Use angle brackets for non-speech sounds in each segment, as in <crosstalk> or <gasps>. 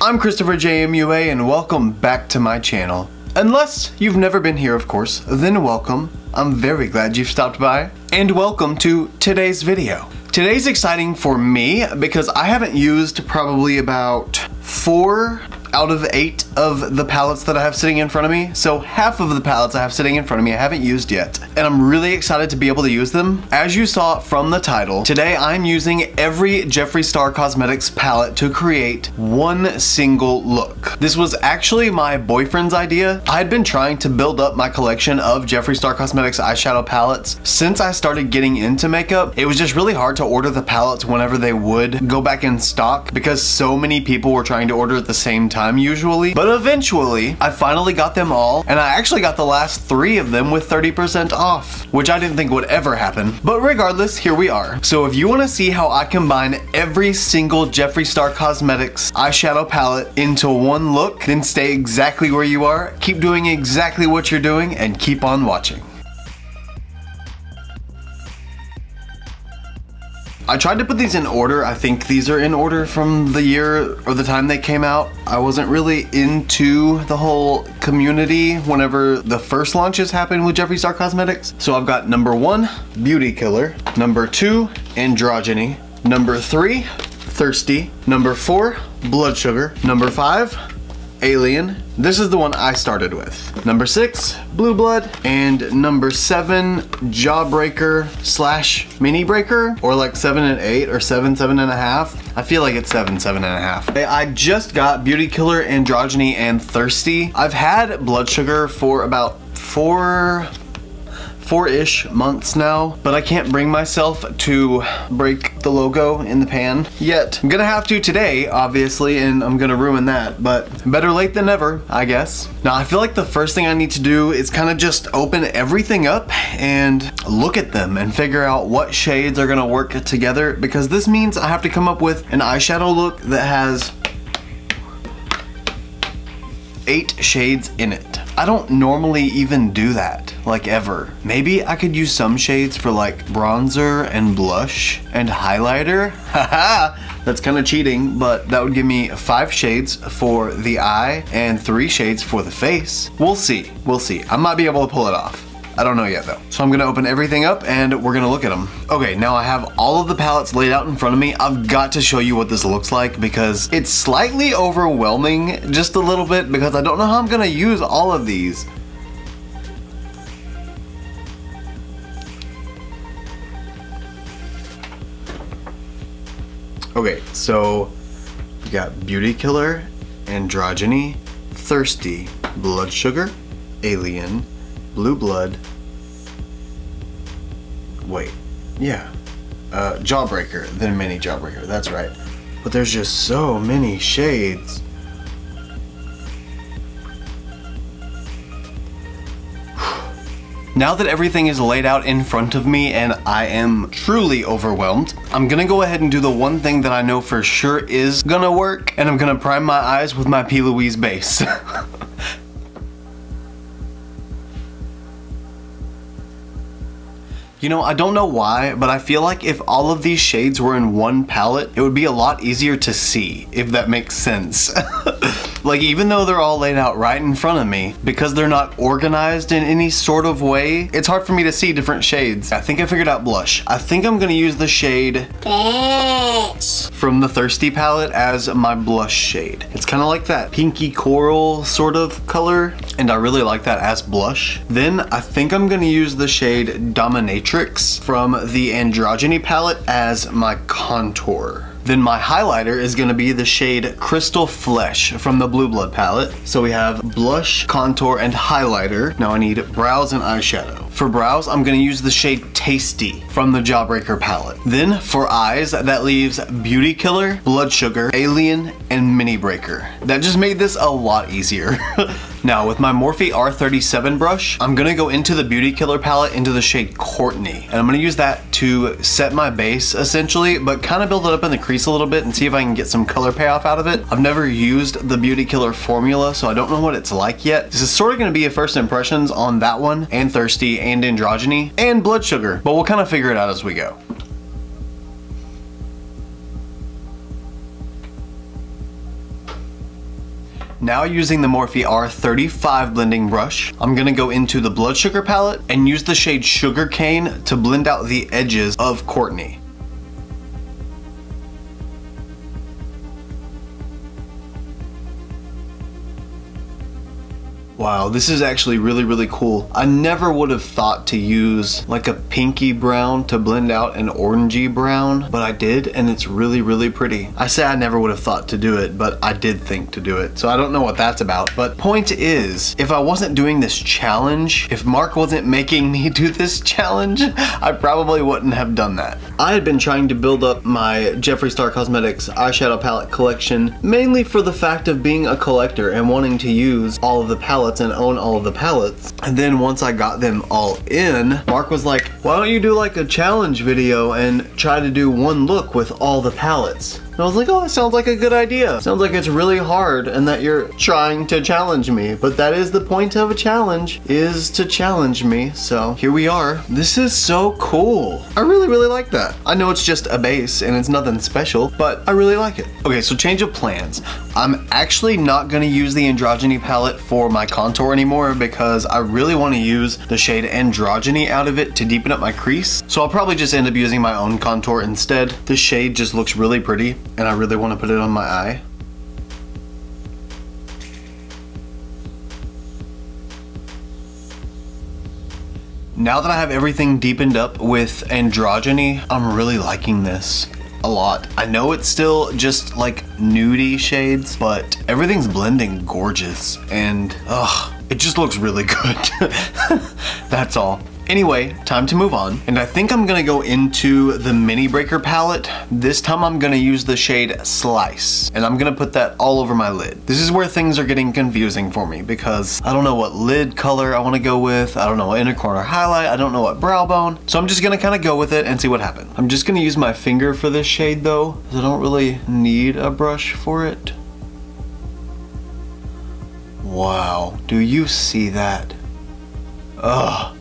I'm Christopher JMUA and welcome back to my channel. Unless you've never been here, of course, then welcome. I'm very glad you've stopped by. And welcome to today's video. Today's exciting for me because I haven't used probably about four out of eight of the palettes that I have sitting in front of me. So half of the palettes I have sitting in front of me I haven't used yet. And I'm really excited to be able to use them. As you saw from the title, today I'm using every Jeffree Star Cosmetics palette to create one single look. This was actually my boyfriend's idea. I had been trying to build up my collection of Jeffree Star Cosmetics eyeshadow palettes since I started getting into makeup. It was just really hard to order the palettes whenever they would go back in stock because so many people were trying to order at the same time usually. But eventually, I finally got them all, and I actually got the last three of them with 30% off, which I didn't think would ever happen. But regardless, here we are. So if you want to see how I combine every single Jeffree Star Cosmetics eyeshadow palette into one look, then stay exactly where you are, keep doing exactly what you're doing, and keep on watching. I tried to put these in order. I think these are in order from the year or the time they came out. I wasn't really into the whole community whenever the first launches happened with Jeffree Star Cosmetics. So I've got number one, Beauty Killer. Number two, Androgyny. Number three, Thirsty. Number four, Blood Sugar. Number five, Alien. This is the one I started with. Number six, Blue Blood. And number seven, Jawbreaker slash Mini Breaker. Or like seven and eight or seven, seven and a half. I feel like it's seven, seven and a half. I just got Beauty Killer, Androgyny, and Thirsty. I've had Blood Sugar for about four, four-ish months now, but I can't bring myself to break the logo in the pan yet. I'm gonna have to today, obviously, and I'm gonna ruin that, but better late than never, I guess. Now, I feel like the first thing I need to do is kind of just open everything up and look at them and figure out what shades are gonna work together, because this means I have to come up with an eyeshadow look that has eight shades in it. I don't normally even do that, like ever. Maybe I could use some shades for like bronzer and blush and highlighter. <laughs> Haha, that's kind of cheating, but that would give me five shades for the eye and three shades for the face. We'll see, we'll see. I might be able to pull it off. I don't know yet though. So I'm gonna open everything up and we're gonna look at them. Okay, now I have all of the palettes laid out in front of me. I've got to show you what this looks like because it's slightly overwhelming just a little bit because I don't know how I'm gonna use all of these. Okay, so we got Beauty Killer, Androgyny, Thirsty, Blood Sugar, Alien, Blue Blood. Wait, yeah. Uh, Jawbreaker, then Mini Jawbreaker, that's right. But there's just so many shades. Now that everything is laid out in front of me and I am truly overwhelmed, I'm gonna go ahead and do the one thing that I know for sure is gonna work, and I'm gonna prime my eyes with my P. Louise base. <laughs> You know, I don't know why, but I feel like if all of these shades were in one palette, it would be a lot easier to see, if that makes sense. <laughs> like, even though they're all laid out right in front of me, because they're not organized in any sort of way, it's hard for me to see different shades. I think I figured out blush. I think I'm gonna use the shade Bitch. from the Thirsty palette as my blush shade. It's kind of like that pinky coral sort of color, and I really like that as blush. Then I think I'm gonna use the shade Dominatrix from the Androgyny palette as my contour. Then my highlighter is gonna be the shade Crystal Flesh from the Blue Blood palette. So we have blush, contour, and highlighter. Now I need brows and eyeshadow. For brows, I'm gonna use the shade Tasty from the Jawbreaker palette. Then for eyes, that leaves Beauty Killer, Blood Sugar, Alien, and Mini Breaker. That just made this a lot easier. <laughs> Now with my Morphe R37 brush, I'm gonna go into the Beauty Killer palette into the shade Courtney. And I'm gonna use that to set my base essentially, but kind of build it up in the crease a little bit and see if I can get some color payoff out of it. I've never used the Beauty Killer formula, so I don't know what it's like yet. This is sort of gonna be a first impressions on that one, and Thirsty, and Androgyny, and Blood Sugar, but we'll kind of figure it out as we go. Now using the Morphe R35 blending brush, I'm gonna go into the Blood Sugar palette and use the shade Sugarcane to blend out the edges of Courtney. Wow, this is actually really, really cool. I never would have thought to use like a pinky brown to blend out an orangey brown, but I did and it's really, really pretty. I say I never would have thought to do it, but I did think to do it. So I don't know what that's about. But point is, if I wasn't doing this challenge, if Mark wasn't making me do this challenge, <laughs> I probably wouldn't have done that. I had been trying to build up my Jeffree Star Cosmetics eyeshadow palette collection, mainly for the fact of being a collector and wanting to use all of the palettes palettes and own all of the palettes. And then once I got them all in, Mark was like, why don't you do like a challenge video and try to do one look with all the palettes? And I was like, oh, that sounds like a good idea. Sounds like it's really hard and that you're trying to challenge me. But that is the point of a challenge, is to challenge me. So here we are. This is so cool. I really, really like that. I know it's just a base and it's nothing special, but I really like it. Okay, so change of plans. I'm actually not gonna use the Androgyny palette for my contour anymore because I really wanna use the shade Androgyny out of it to deepen up my crease. So I'll probably just end up using my own contour instead. This shade just looks really pretty and I really want to put it on my eye. Now that I have everything deepened up with androgyny, I'm really liking this a lot. I know it's still just like nudie shades, but everything's blending gorgeous and ugh, it just looks really <laughs> good. That's all. Anyway, time to move on. And I think I'm gonna go into the Mini Breaker palette. This time I'm gonna use the shade Slice. And I'm gonna put that all over my lid. This is where things are getting confusing for me because I don't know what lid color I wanna go with. I don't know what inner corner highlight. I don't know what brow bone. So I'm just gonna kinda go with it and see what happens. I'm just gonna use my finger for this shade though, I don't really need a brush for it. Wow, do you see that? Ugh.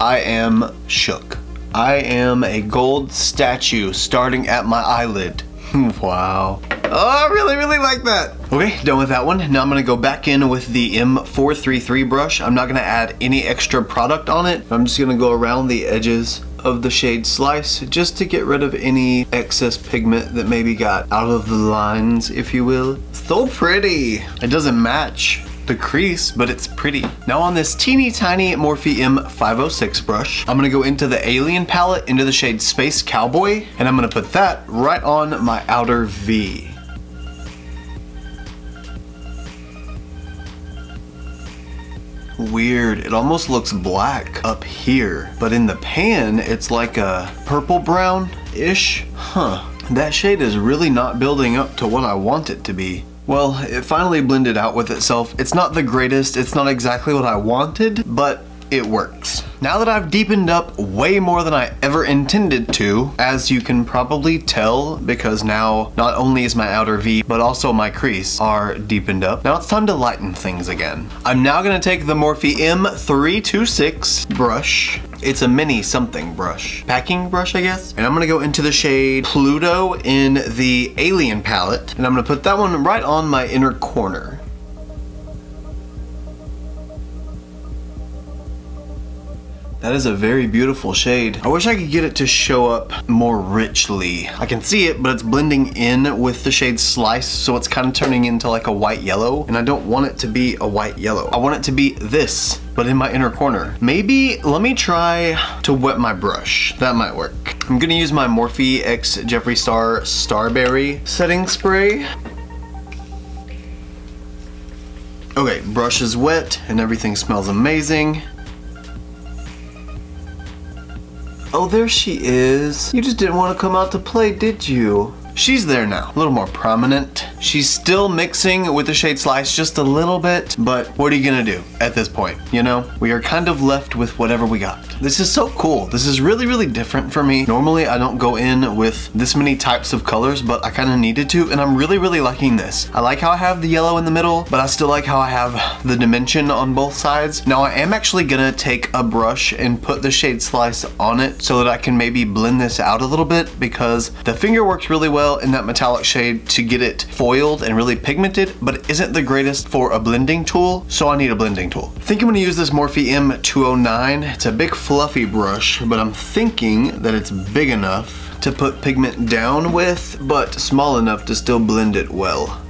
I am shook. I am a gold statue starting at my eyelid. <laughs> wow. Oh, I really, really like that. Okay, done with that one. Now I'm gonna go back in with the M433 brush. I'm not gonna add any extra product on it. I'm just gonna go around the edges of the shade Slice just to get rid of any excess pigment that maybe got out of the lines, if you will. So pretty. It doesn't match the crease, but it's pretty. Now on this teeny tiny Morphe M506 brush, I'm gonna go into the Alien palette into the shade Space Cowboy, and I'm gonna put that right on my outer V. weird. It almost looks black up here, but in the pan, it's like a purple brown-ish. Huh. That shade is really not building up to what I want it to be. Well, it finally blended out with itself. It's not the greatest, it's not exactly what I wanted, but it works. Now that I've deepened up way more than I ever intended to, as you can probably tell because now not only is my outer V but also my crease are deepened up, now it's time to lighten things again. I'm now gonna take the Morphe M326 brush it's a mini something brush. Packing brush, I guess. And I'm gonna go into the shade Pluto in the Alien palette. And I'm gonna put that one right on my inner corner. That is a very beautiful shade. I wish I could get it to show up more richly. I can see it, but it's blending in with the shade Slice, so it's kind of turning into like a white yellow, and I don't want it to be a white yellow. I want it to be this, but in my inner corner. Maybe, let me try to wet my brush. That might work. I'm gonna use my Morphe X Jeffree Star Starberry setting spray. Okay, brush is wet and everything smells amazing. Oh, there she is. You just didn't want to come out to play, did you? She's there now, a little more prominent. She's still mixing with the shade Slice just a little bit, but what are you gonna do at this point, you know? We are kind of left with whatever we got. This is so cool. This is really, really different for me. Normally, I don't go in with this many types of colors, but I kind of needed to, and I'm really, really liking this. I like how I have the yellow in the middle, but I still like how I have the dimension on both sides. Now, I am actually gonna take a brush and put the shade Slice on it so that I can maybe blend this out a little bit because the finger works really well in that metallic shade to get it foiled and really pigmented, but isn't the greatest for a blending tool, so I need a blending tool. I think I'm gonna use this Morphe M209. It's a big fluffy brush, but I'm thinking that it's big enough to put pigment down with, but small enough to still blend it well.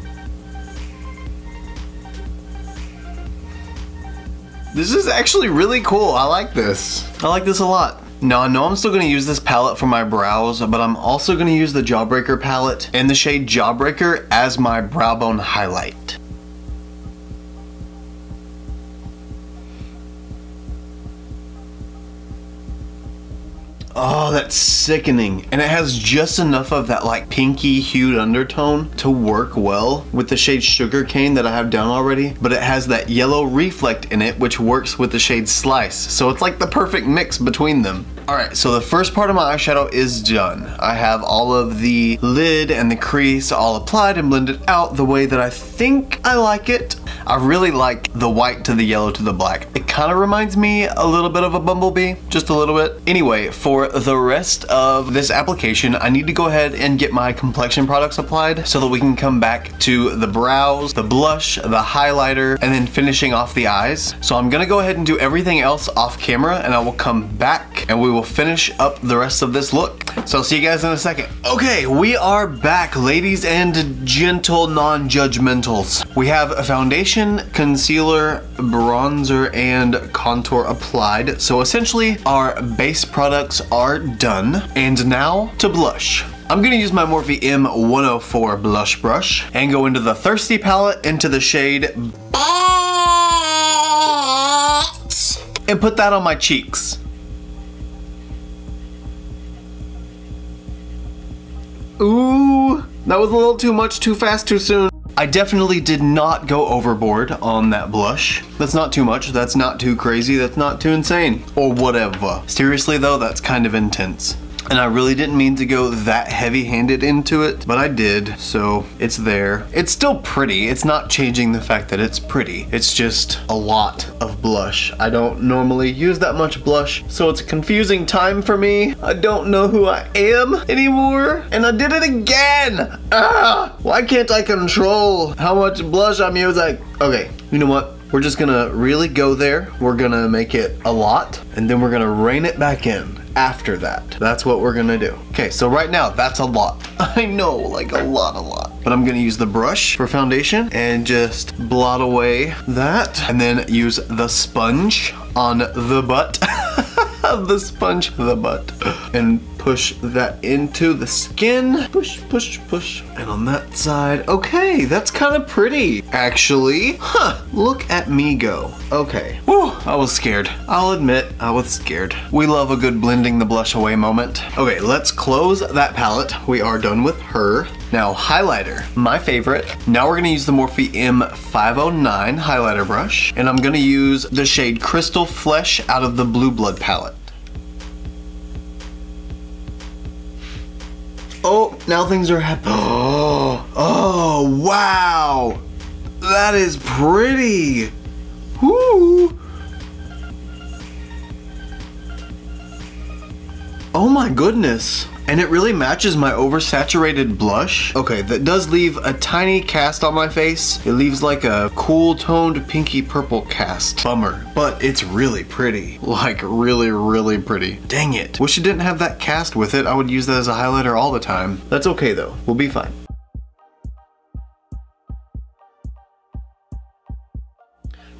This is actually really cool. I like this. I like this a lot. Now I know I'm still going to use this palette for my brows, but I'm also going to use the Jawbreaker palette in the shade Jawbreaker as my brow bone highlight. Oh, that's sickening. And it has just enough of that like pinky hued undertone to work well with the shade Sugarcane that I have down already, but it has that yellow reflect in it which works with the shade Slice. So it's like the perfect mix between them. Alright, so the first part of my eyeshadow is done. I have all of the lid and the crease all applied and blended out the way that I think I like it. I really like the white to the yellow to the black. It kind of reminds me a little bit of a bumblebee, just a little bit. Anyway, for the rest of this application, I need to go ahead and get my complexion products applied so that we can come back to the brows, the blush, the highlighter, and then finishing off the eyes. So I'm gonna go ahead and do everything else off camera and I will come back and we will finish up the rest of this look. So I'll see you guys in a second. Okay, we are back, ladies and gentle non-judgmentals. We have a foundation, concealer, bronzer, and contour applied. So essentially, our base products are done. And now to blush. I'm gonna use my Morphe M104 blush brush and go into the Thirsty palette into the shade and put that on my cheeks. That was a little too much, too fast, too soon. I definitely did not go overboard on that blush. That's not too much, that's not too crazy, that's not too insane, or whatever. Seriously though, that's kind of intense. And I really didn't mean to go that heavy-handed into it, but I did, so it's there. It's still pretty. It's not changing the fact that it's pretty. It's just a lot of blush. I don't normally use that much blush, so it's a confusing time for me. I don't know who I am anymore, and I did it again! Ah! Why can't I control how much blush I'm using? Okay, you know what? We're just gonna really go there. We're gonna make it a lot, and then we're gonna rein it back in after that. That's what we're gonna do. Okay, so right now, that's a lot. <laughs> I know, like a lot, a lot. But I'm gonna use the brush for foundation and just blot away that. And then use the sponge on the butt. <laughs> the sponge the butt. And push that into the skin. Push, push, push. And on that side, okay, that's kind of pretty, actually. Huh, look at me go. Okay, Whew, I was scared. I'll admit, I was scared. We love a good blending the blush away moment. Okay, let's close that palette. We are done with her. Now, highlighter, my favorite. Now we're gonna use the Morphe M509 highlighter brush, and I'm gonna use the shade Crystal Flesh out of the Blue Blood palette. Oh, now things are happening. <gasps> Oh, oh, wow. That is pretty. Whoo. Oh my goodness. And it really matches my oversaturated blush. Okay, that does leave a tiny cast on my face. It leaves like a cool toned pinky purple cast. Bummer, but it's really pretty. Like really, really pretty. Dang it. Wish it didn't have that cast with it. I would use that as a highlighter all the time. That's okay though, we'll be fine.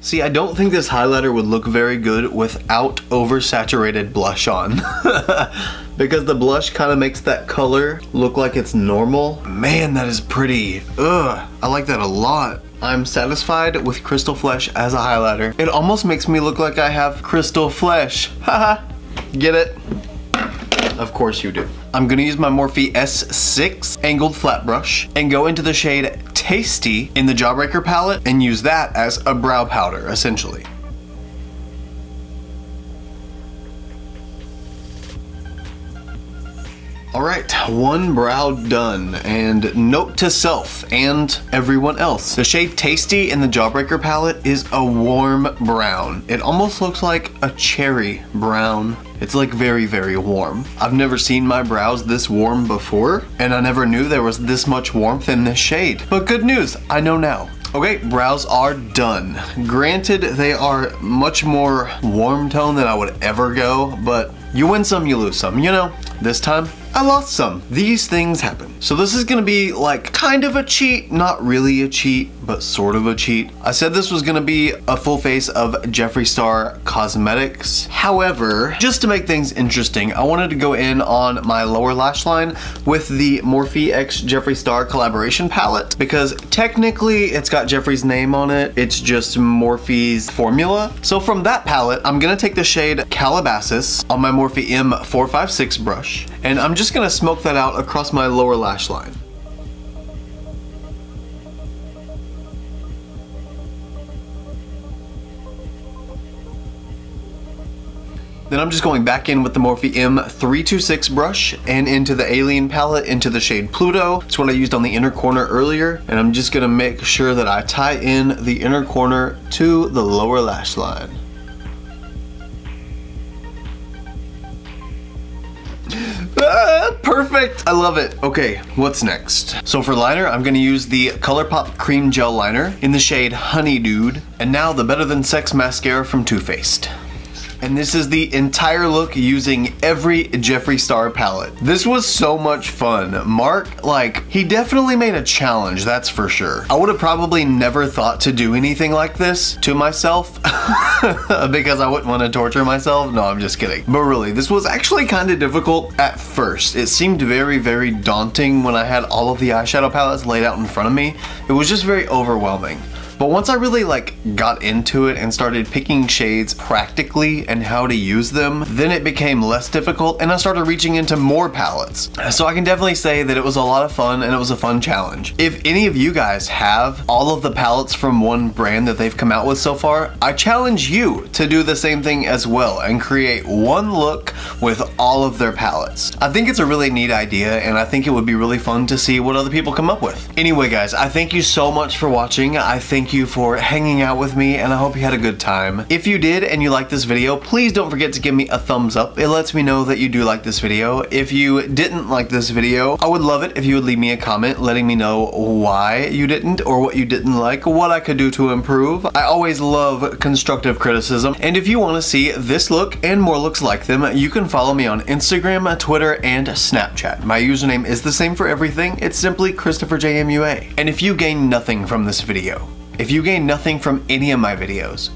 See, I don't think this highlighter would look very good without oversaturated blush on. <laughs> because the blush kind of makes that color look like it's normal. Man, that is pretty. Ugh, I like that a lot. I'm satisfied with Crystal Flesh as a highlighter. It almost makes me look like I have crystal flesh. <laughs> Haha, get it? Of course you do. I'm gonna use my Morphe S6 angled flat brush and go into the shade Tasty in the Jawbreaker palette and use that as a brow powder, essentially. All right, one brow done. And note to self and everyone else. The shade Tasty in the Jawbreaker palette is a warm brown. It almost looks like a cherry brown It's like very, very warm. I've never seen my brows this warm before, and I never knew there was this much warmth in this shade. But good news, I know now. Okay, brows are done. Granted, they are much more warm tone than I would ever go, but you win some, you lose some, you know? This time, I lost some. These things happen. So this is gonna be like kind of a cheat, not really a cheat, but sort of a cheat. I said this was gonna be a full face of Jeffree Star Cosmetics. However, just to make things interesting, I wanted to go in on my lower lash line with the Morphe X Jeffree Star collaboration palette because technically it's got Jeffree's name on it. It's just Morphe's formula. So from that palette, I'm gonna take the shade Calabasas on my Morphe M456 brush and I'm just gonna smoke that out across my lower lash line. Then I'm just going back in with the Morphe M326 brush and into the Alien palette into the shade Pluto. It's what I used on the inner corner earlier. And I'm just gonna make sure that I tie in the inner corner to the lower lash line. Ah, perfect, I love it. Okay, what's next? So for liner, I'm gonna use the ColourPop Cream Gel Liner in the shade Honey Dude. And now the Better Than Sex Mascara from Too Faced and this is the entire look using every Jeffree Star palette. This was so much fun. Mark, like, he definitely made a challenge, that's for sure. I would have probably never thought to do anything like this to myself <laughs> because I wouldn't want to torture myself. No, I'm just kidding. But really, this was actually kind of difficult at first. It seemed very, very daunting when I had all of the eyeshadow palettes laid out in front of me. It was just very overwhelming. But once I really like got into it and started picking shades practically and how to use them, then it became less difficult and I started reaching into more palettes. So I can definitely say that it was a lot of fun and it was a fun challenge. If any of you guys have all of the palettes from one brand that they've come out with so far, I challenge you to do the same thing as well and create one look with all of their palettes. I think it's a really neat idea and I think it would be really fun to see what other people come up with. Anyway guys, I thank you so much for watching. I you for hanging out with me and I hope you had a good time. If you did and you liked this video, please don't forget to give me a thumbs up. It lets me know that you do like this video. If you didn't like this video, I would love it if you would leave me a comment letting me know why you didn't or what you didn't like, what I could do to improve. I always love constructive criticism. And if you want to see this look and more looks like them, you can follow me on Instagram, Twitter, and Snapchat. My username is the same for everything. It's simply Christopher JMUA. And if you gain nothing from this video, if you gain nothing from any of my videos,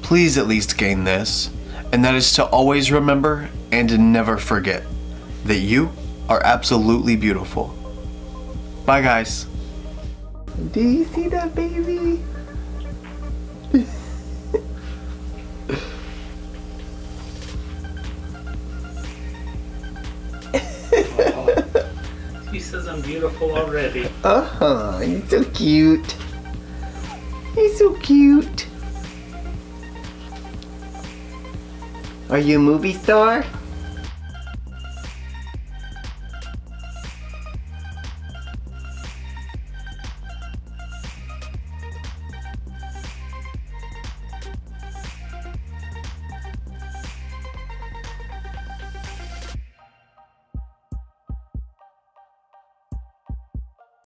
please at least gain this, and that is to always remember and to never forget that you are absolutely beautiful. Bye guys. Do you see that baby? He says I'm beautiful already. Uh-huh, you're so cute. So cute. Are you a movie star?